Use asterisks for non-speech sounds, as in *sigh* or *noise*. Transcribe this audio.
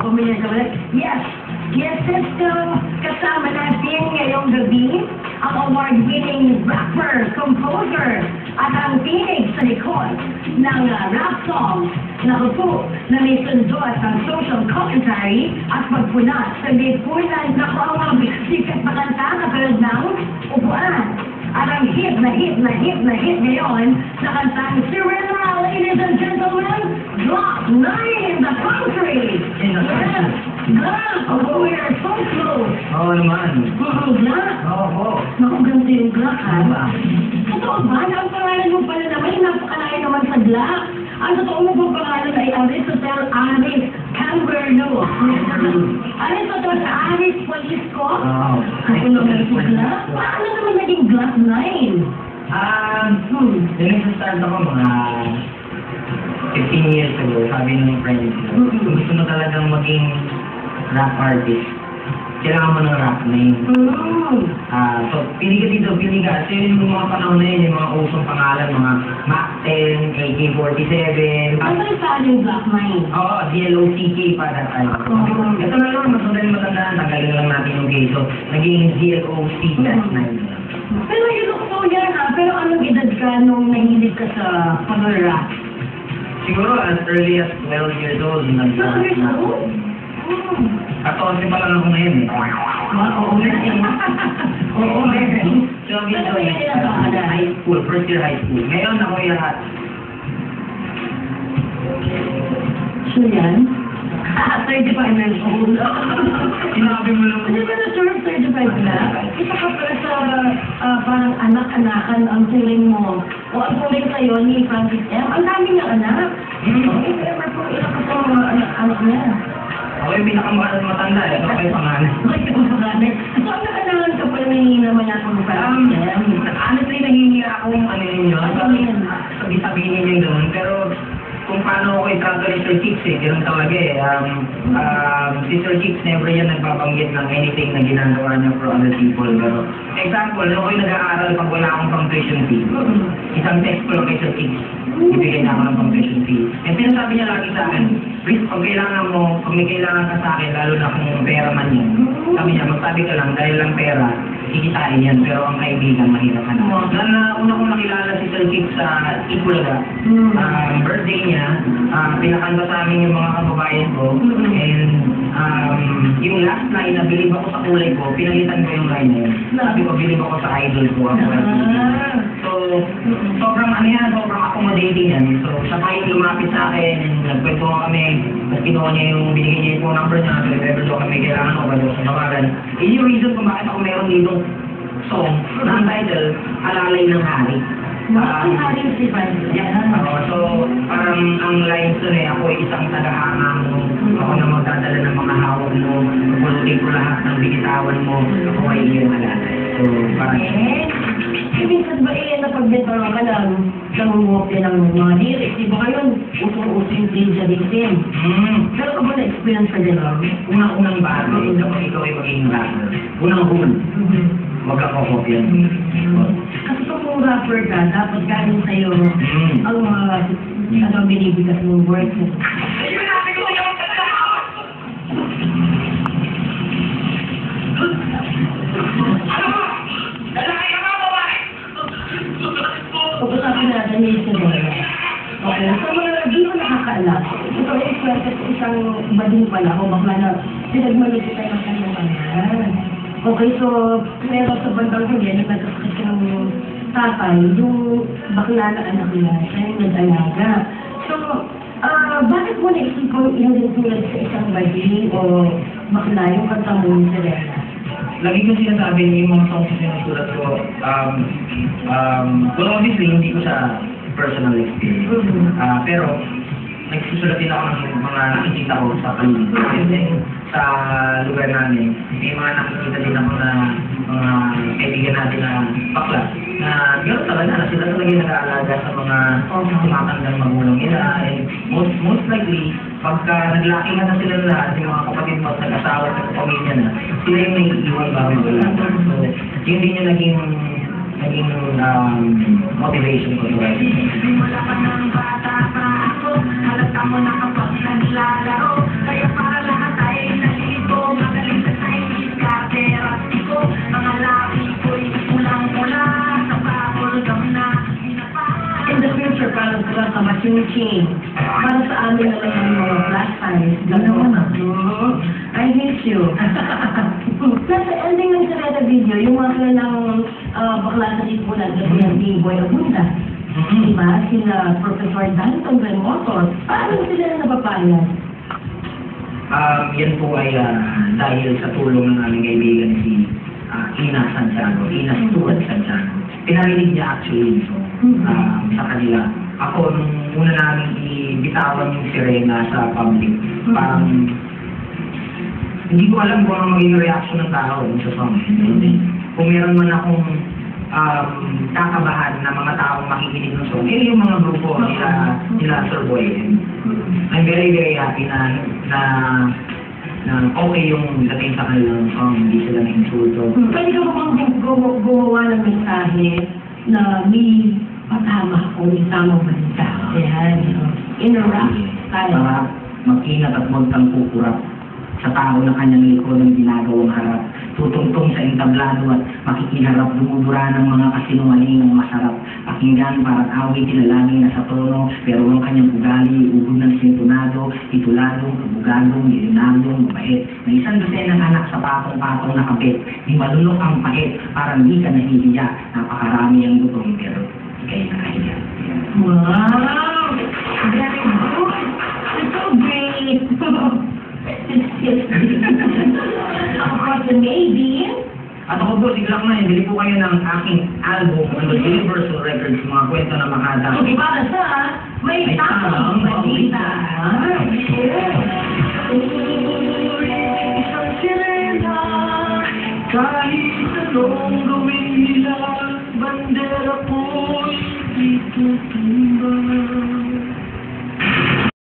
pamilya sa wala. Yes, yes, sister, kasama natin ngayong gabi ang award-winning rapper, composer, at ang tinig sa likod ng uh, rap song na po na may sundot ang social commentary at pagpunat sa lipunan na kawang sikat na kanta na tulad ng upuan. At ang hit na hit na hit na hit ngayon na kantang si Rizal, ladies and gentlemen, Block 9 in the country! In the country. Yes, oh, we are so close! Oo naman. Mm, Glock! Oo po. Naku, ganito yung Glock, ha? Ano ba? Totoo ba? Ang pangalan mo pala naman, napakalayo naman sa Glock. Ang totoo mo pong pangalan ay Aristotle Aris Camberno. Aristotle Aris Polisco? Oo. Ako naman si Glock. Paano naman naging Glock 9? Um, Hmm. Yung nag-start ako mga 15 years ago, sabi ng friend ko, kung gusto mo talagang maging rap artist, kailangan mo ng rap name. Hmm. Ah, so, pili ka dito, pili ka. Kasi yung mga panahon na yun, yung mga usong pangalan, mga Mac 10, AK-47, Ano yung saan yung Glock 9? Oo, DLOCK pa that time. Oo. Ito na lang, mas madali matandaan, tanggalin lang natin yung gay. So, naging DLOC that Mhm. night. Pero look so young ha. Pero anong edad ka nung nahilig ka sa pag-rap? Siguro as early as 12 years old, nag So, old? Hmm. 14 pa lang ako ngayon eh. Ma- *laughs* Oo, meron. Oo, meron. 12 years Ano old, yung pinag-aaral? high school, first year high school. Ngayon ako lahat. So yan? *laughs* Ah, 35 years old. Sinabi mo lang. Hindi ba na sure 35 na? Isa ka pala sa parang anak-anakan ang turing mo. O ang turing sa'yo ni Francis M. Ang dami niyang anak. Hmm. If ever po ilang ka pang mga anak-anak niya. Ako yung pinakamatanda eh. Ako kayo pangalan. *laughs* Ay, ito marami. So, ang nakailangan ka pala ni naman mo Um, Francis M. honestly, nahihiya akong ano yun yun. Ano yun? Sabi-sabihin yung ganun. Pero kung paano ako itrato ni Sir Kicks eh, ganun talaga eh. Um, um, si Sir Kicks never yan nagbabanggit ng anything na ginagawa niya for other people. Pero, example, nung ako'y nag-aaral pag wala akong pang tuition fee, isang text ko lang kay Sir Kicks, ibigay niya ako ng pang tuition fee. And sinasabi niya lagi sa akin, Riz, pag kailangan mo, pag may kailangan ka sa akin, lalo na kung pera man yan, sabi niya, magsabi ka lang, dahil lang pera, kikitain yan, pero ang kaibigan, mahirap ka na. Na, na una kong nakilala si Sir Kicks sa Itbulaga, Mm. um, birthday niya, um, pinakanta sa amin yung mga kababayan ko, and um, yung last na bilib ako sa kulay ko, pinalitan ko yung line na yun. Sabi ko, bilib ako sa idol ko. Ako, Ah. So, sobrang ano yan, sobrang accommodating yan. So, siya pa yung lumapit sa akin, and nagkwentuhan kami, at kinuha niya yung, binigay niya yung phone number niya, so if ever daw kami kailangan ko, pwede ko sa tawagan. Yun yung reason kung bakit ako meron dito song na ang title, Alalay ng Hari. Bakit haring si Francis Yeah. M? Oo, so, parang ang lines dun eh, ako ay isang tagahanga lahat ng bigitawan mo, ako ay iyong alalay. So, parang, Eh, eh, minsan ba eh, napagbentaran ka ng nangungopya ng mga lyrics? Di ba ngayon, usong-uso yung plagiarism? hmm, Pero ka ba na-experience ka gano'n? unang-unang bagay, kapag ikaw ay maging rapper, unang rule, huwag ka kokopyan. Kasi kung rapper ka, dapat galing sa'yo Hmm. ang mga ano, binibigas mong words. Pag-usapan isang bading pala o bakla na pinagmalito tayo ng kanyang anak. Okay, so, meron sa bandang huli, na nagkakasakit ka ng tatay, yung bakla na anak niya, siya yung nag-alaga. So, ah bakit mo naisipang ihalin tulad sa isang bading o bakla yung kanta mo ni Serena? Lagi ko sinasabi yung mga songs na sinusulat ko, um, um, well, obviously, hindi ko sa personal experience. Ah, pero, nagsusulat din ako ng mga nakikita ko sa paligid. Sa lugar namin, may mga nakikita din ako na mga kaibigan natin na bakla. Na gano'n talaga, na sila talaga nag-aalaga sa mga tumatandang magulang nila. And most, most likely, pagka naglaki na sila lahat, yung mga kapatid mo at nag-asawa at nagpamilya na, sila yung naiiwan bago wala. So, yun din naging naging um, motivation ko to write. Simula pa ng bata pa ako Halata mo na kapag naglalaro chain. Para sa amin naman yung mga flash times. Gano'n na. Mhm. I hate you. Nasa ending ng Sareta video, yung mga kilalang uh, bakla sa lipunan, kasi yung B-Boy Abunda. Mhm. Diba? Sila Professor Danton Remotor. Paano sila na napapayag? Um, yan po ay ah, dahil sa tulong ng aming kaibigan si ah, Ina Santiago, Ina Stuart Santiago. Pinarinig niya actually ito um, sa kanila. Ako, nung una namin ibitawan yung sirena sa public, parang hindi ko alam kung ano magiging reaction ng tao sa song. Kung meron man akong um, kakabahan na mga taong makikinig ng song, eh yung mga grupo nila, nila Sir Boy. I'm very, very happy na, na, na okay yung dating sa kanilang song, hindi sila na-insulto. Pwede ka ba bang gu- gumawa ng mensahe na may patama o may tamang balita? Ayan. In a rap style. Para mag-ingat at kukurap sa tao na kanyang likod ng ginagawang harap. Tutungtong sa entablado at makikiharap dumudura ng mga kasinungaling ng masarap. Pakinggan para awit tilalangin na sa tono, pero ang kanyang ugali, ugod ng sintunado, tituladong, bugadong, lilinadong, mabait. Na isang dosen ng anak sa patong-patong na kapit. Di malunok ang pahit, parang di ka nahihiya. Napakarami ang gutom, pero di kayo nakahiya. Wow! Very good! So great! Of course, maybe. At ako po, siglak na, bili po kayo ng aking album, ano, Universal Records, mga kwento na makada. Para sa may tamang balita. Isang sirena, kahit anong Thank you.